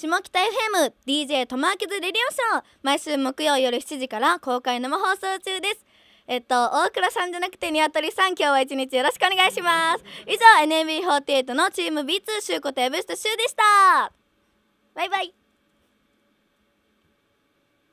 下北 FMDJ トマーキズレディオショー。毎週木曜夜7時から公開生放送中です。えっと大倉さんじゃなくてニワトリさん今日は一日よろしくお願いします。以上 NMB48 のチーム B2 シューこと藪下シューでした。バイバイ。